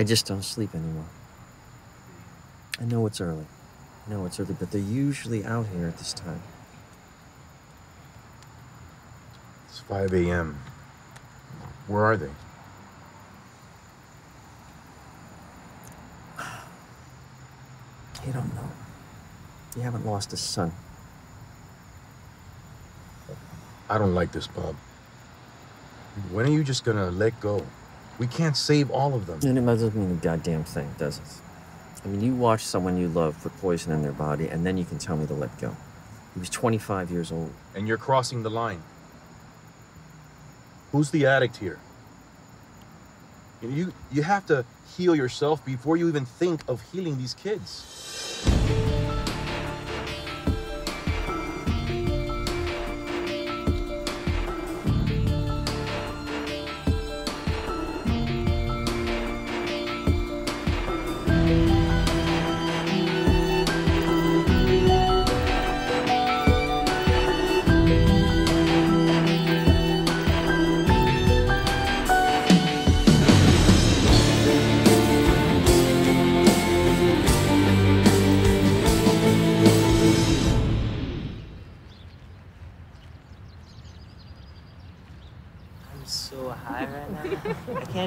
I just don't sleep anymore. I know it's early. I know it's early, but they're usually out here at this time. It's 5 a.m. Where are they? You don't know. You haven't lost a son. I don't like this, Bob. When are you just gonna let go? We can't save all of them. And it doesn't mean a goddamn thing, does it? I mean, you watch someone you love put poison in their body, and then you can tell me to let go. He was 25 years old. And you're crossing the line. Who's the addict here? You, you have to heal yourself before you even think of healing these kids.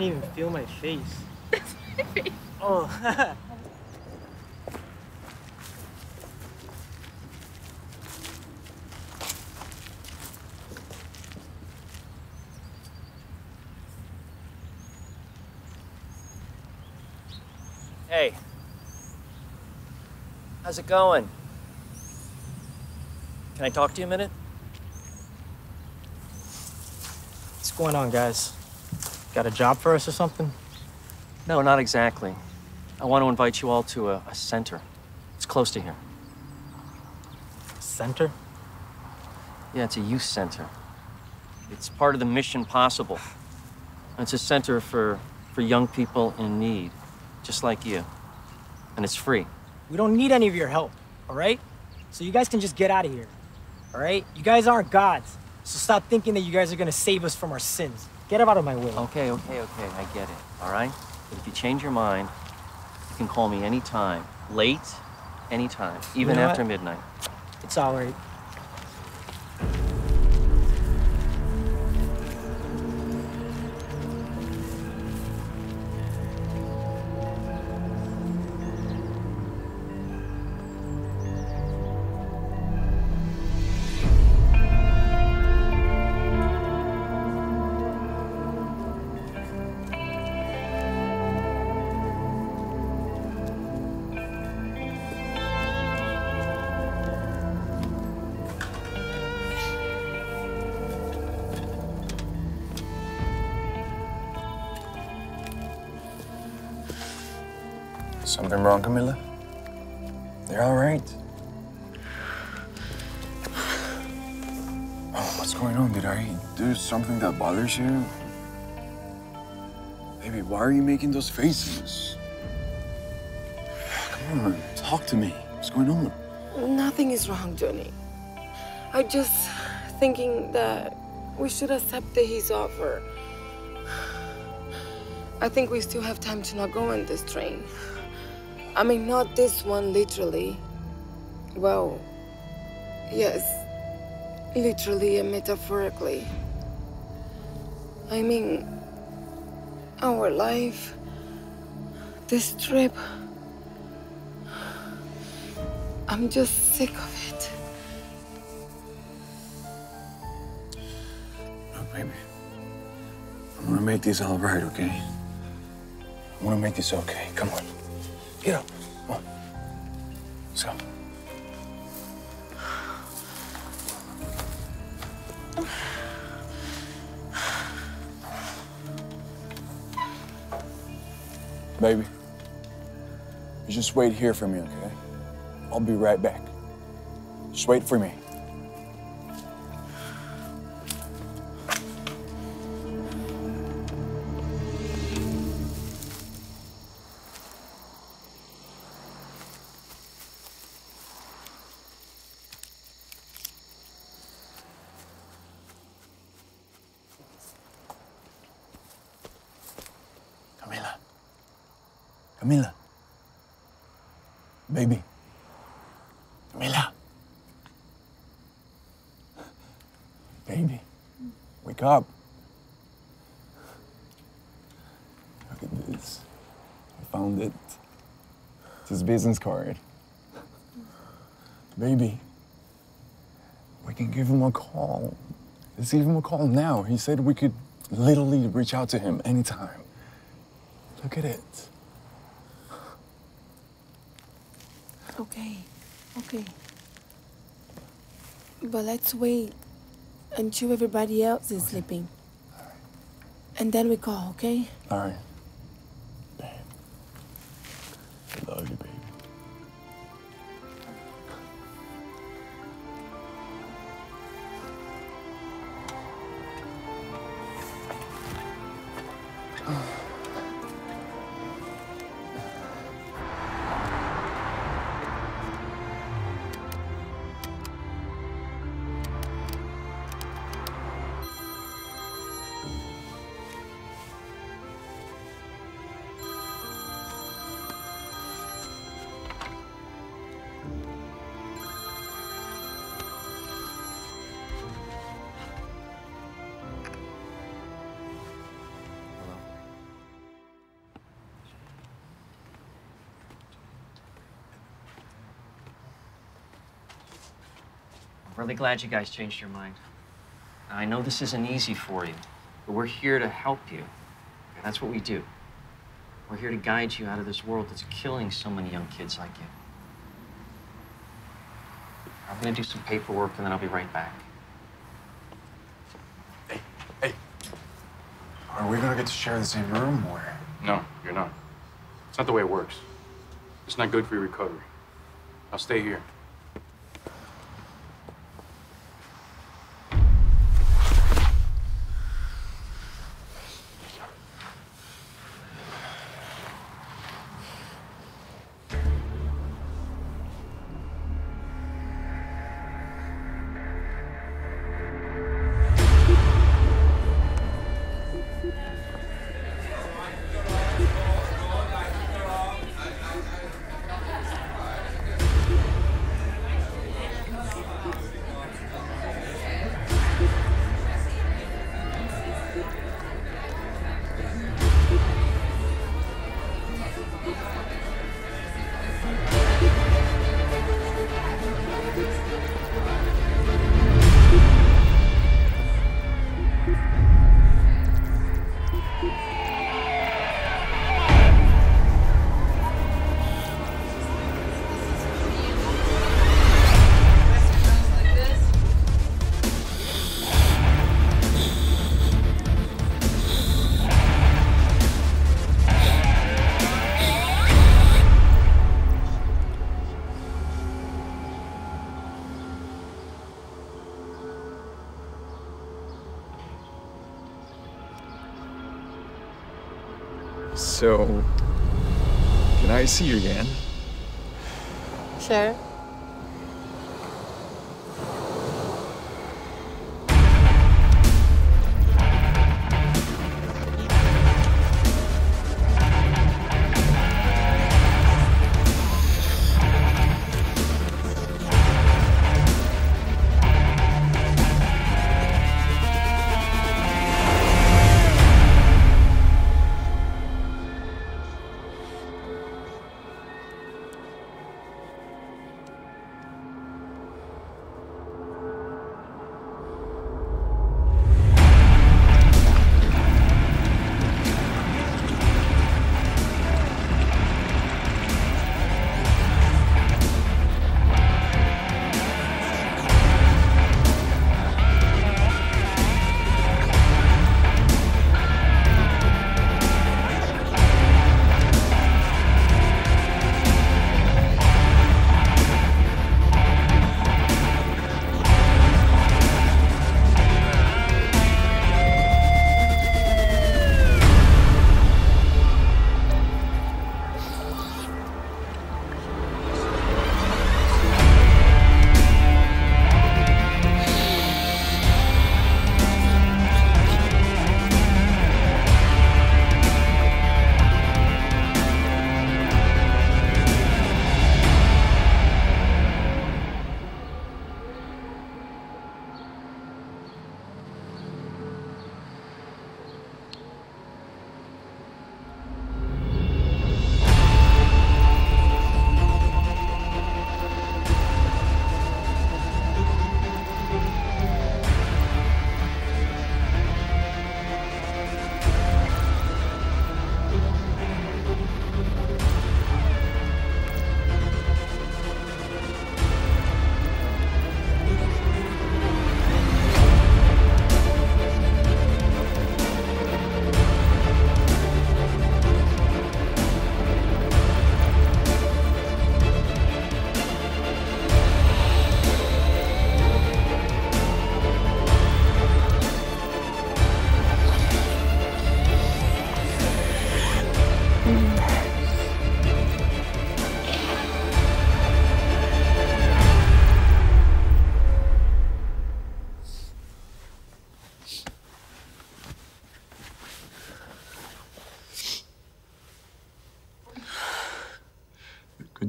Can't even feel my face. Oh. Hey. How's it going? Can I talk to you a minute? What's going on, guys? Got a job for us or something? No, not exactly. I want to invite you all to a, a center. It's close to here. Center? Yeah, it's a youth center. It's part of the Mission Possible. It's a center for, for young people in need, just like you. And it's free. We don't need any of your help, all right? So you guys can just get out of here, all right? You guys aren't gods, so stop thinking that you guys are gonna save us from our sins. Get out of my way. Okay, okay, okay, I get it, all right? But if you change your mind, you can call me anytime. Late, anytime, even know after what? midnight. It's all right. Something wrong, Camilla? They're all right. Oh, what's going on? Did I do something that bothers you? Baby, why are you making those faces? Come on, talk to me. What's going on? Nothing is wrong, Johnny. I'm just thinking that we should accept his offer. I think we still have time to not go on this train. I mean, not this one, literally. Well, yes, literally and metaphorically. I mean, our life, this trip. I'm just sick of it. Look, baby. I'm gonna make this all right, okay? I'm gonna make this okay. Come on. Get up. Come on. Let's go. Baby, you just wait here for me, okay? I'll be right back. Just wait for me. Baby. Wake up. Look at this. I found it. It's his business card. Baby. We can give him a call. Let's give him a call now. He said we could literally reach out to him anytime. Look at it. Okay, okay. But let's wait until everybody else is sleeping. And then we call, okay? All right. Really glad you guys changed your mind. I know this isn't easy for you, but we're here to help you. And that's what we do. We're here to guide you out of this world that's killing so many young kids like you. I'm gonna do some paperwork and then I'll be right back. Hey. Hey. Are we gonna get to share the same room or? No, you're not. It's not the way it works. It's not good for your recovery. I'll stay here. So, can I see you again? Sure.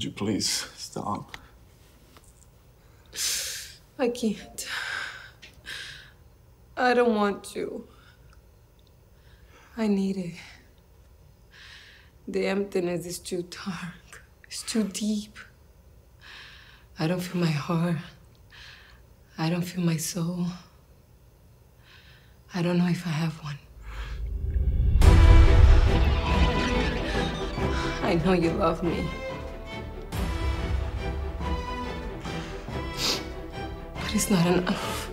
You please stop? I can't. I don't want to. I need it. The emptiness is too dark. It's too deep. I don't feel my heart. I don't feel my soul. I don't know if I have one. I know you love me. It's not enough.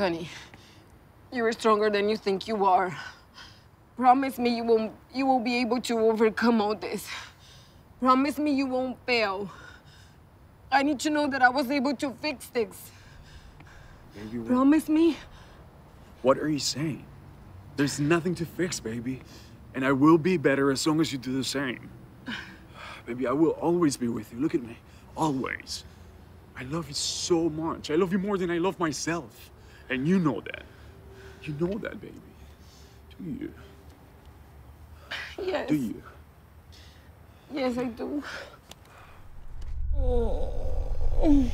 Johnny, you're stronger than you think you are. Promise me you won't you will be able to overcome all this. Promise me you won't fail. I need to know that I was able to fix things. Baby, Promise me. what are you saying? There's nothing to fix, baby. And I will be better as long as you do the same. Baby, I will always be with you. Look at me. Always. I love you so much. I love you more than I love myself. And you know that. You know that, baby. Do you? Yes. Do you? Yes, I do. Johnny,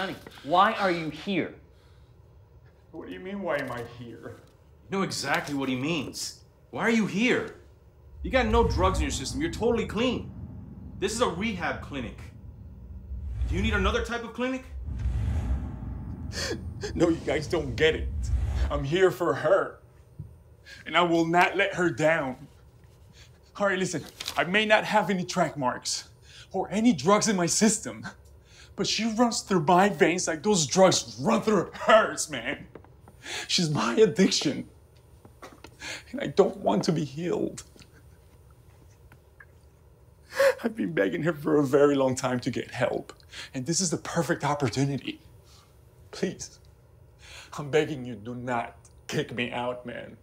Johnny, why are you here? What do you mean, why am I here? You know exactly what he means. Why are you here? You got no drugs in your system. You're totally clean. This is a rehab clinic. Do you need another type of clinic? No, you guys don't get it. I'm here for her. And I will not let her down. All right, listen, I may not have any track marks or any drugs in my system, but she runs through my veins like those drugs run through hers, man. She's my addiction. And I don't want to be healed. I've been begging her for a very long time to get help, and this is the perfect opportunity. Please, I'm begging you, do not kick me out, man.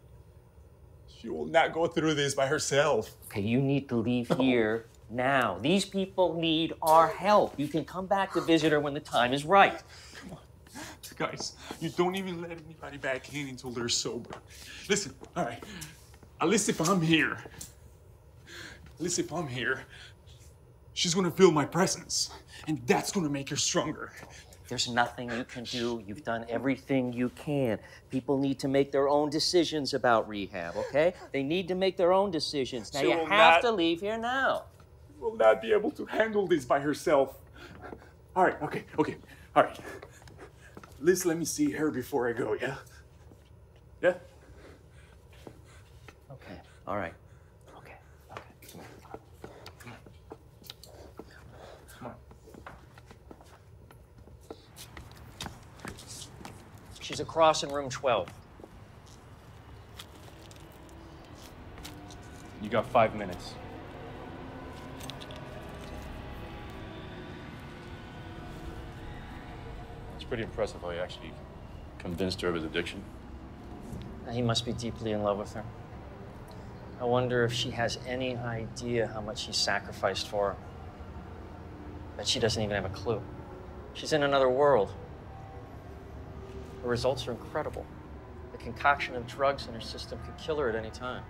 She will not go through this by herself. Okay, you need to leave here now. These people need our help. You can come back to visit her when the time is right. Come on. Guys, you don't even let anybody back in until they're sober. Listen, all right, at least if I'm here, at least if I'm here, she's gonna feel my presence, and that's gonna make her stronger. There's nothing you can do. You've done everything you can. People need to make their own decisions about rehab, okay? They need to make their own decisions. Now She you have not- to leave here now. Will not be able to handle this by herself. All right, okay, okay, all right. Liz, let me see her before I go, yeah? Yeah? Okay, all right. Okay, okay. Come on. Come on. She's across in room 12. You got five minutes. Pretty impressive how he actually convinced her of his addiction. He must be deeply in love with her. I wonder if she has any idea how much he sacrificed for her. That she doesn't even have a clue. She's in another world. Her results are incredible. The concoction of drugs in her system could kill her at any time.